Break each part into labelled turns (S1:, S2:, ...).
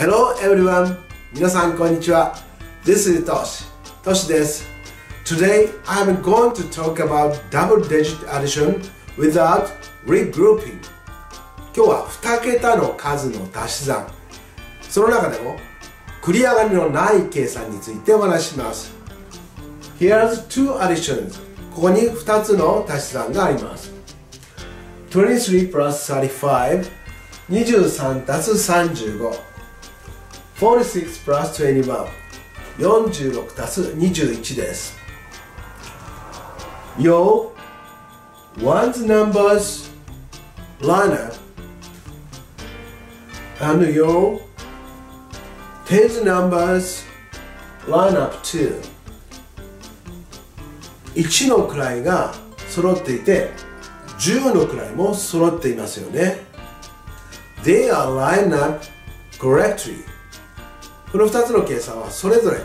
S1: Hello everyone! 皆さんこんにちは。This is Tosh. Tosh です。Today I'm going to talk about double digit addition without regrouping. 今日は2桁の数の足し算。その中でも繰り上がりのない計算についてお話します。Here's two additions. ここに2つの足し算があります。23 plus 35 23たす35 46 plus 21 46たす21です Your one's numbers line up and your ten's numbers line up too 1の位が揃っていて10の位も揃っていますよね They are lined up correctly この2つの計算はそれぞれ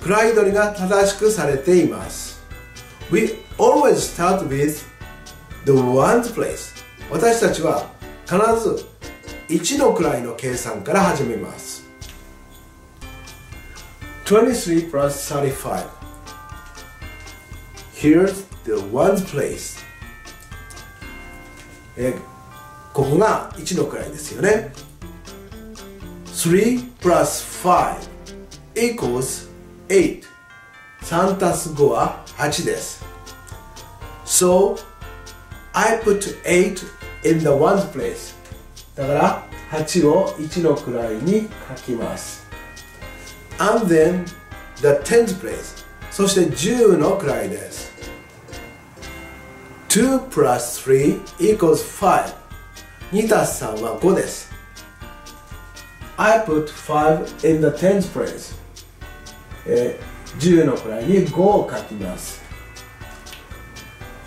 S1: プライドリが正しくされています。We always start with the ones place. 私たちは必ず1の位の計算から始めます。23 plus 35 Here's the ones place. えここが1の位ですよね。3 plus 5 equals 8 3たす5は8です So I put 8 in the one place だから8を1の位に書きます and then the tenth place そして10の位です2 plus 3 equals 5 2たす3は5です I put 5 in the tens place、えー、10の位に5を書きます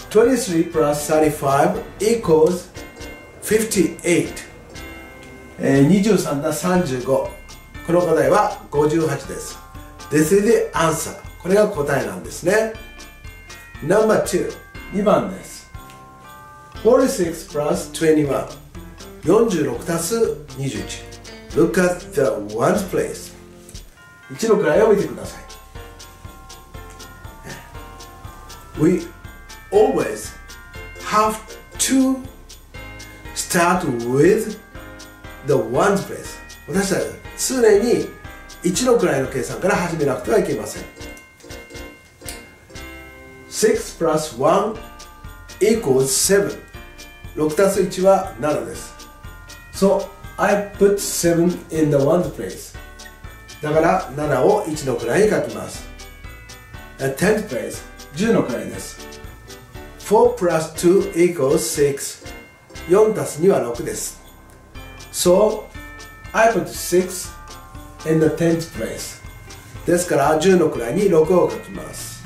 S1: 23 plus 35 equals 58、えー、23た35この答えは58です This is the answer これが答えなんですね No.2 2番です46 plus 21 46たす21 Look at the one place 一の位を見てください We always have to start with the one place 私たち常に1の位の計算から始めなくてはいけません6 plus 1 equals 7 6たす1は7です So I put 7 in the one place だから7を1の位に書きます 10th place 10の位です4 plus 2 equals 6 4たす2は6です So I put 6 in the 10th place ですから10の位に6を書きます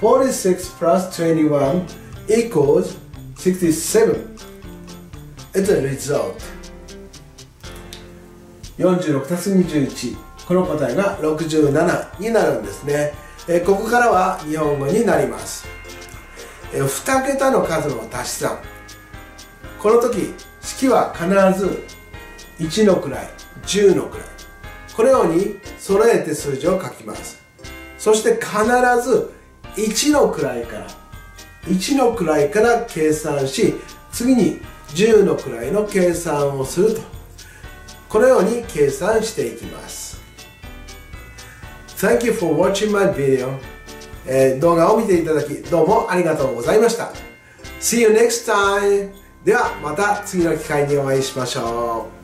S1: 46 plus 21 equals 67 It's a result 46たす21この答えが67になるんですね、えここからは日本語になります、え2桁の数の足し算。この時式は必ず1の位10の位。このように揃えて数字を書きます。そして必ず1の位から1の位から計算し次に10の位の計算をすると。このように計算していきます。Thank you for watching my video、えー、動画を見ていただきどうもありがとうございました。See you next time. ではまた次の機会にお会いしましょう。